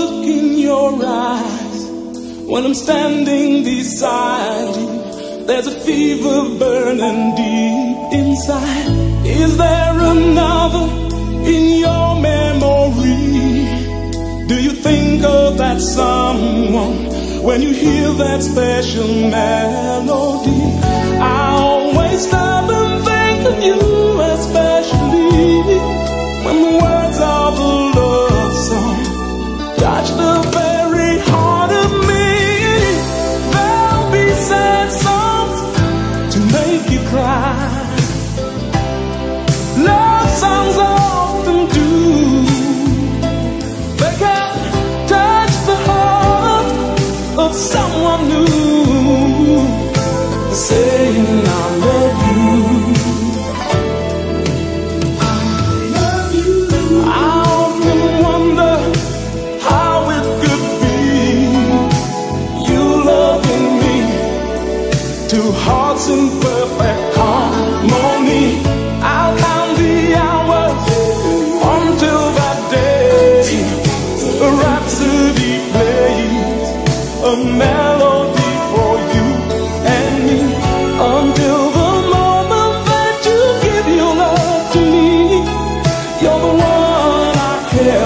look in your eyes when I'm standing beside you. There's a fever burning deep inside. Is there another in your memory? Do you think of that someone when you hear that special melody? I always stop and think of you. someone new saying I love you. I often wonder how it could be you loving me, two hearts in perfect harmony. I the until that day. A rhapsody.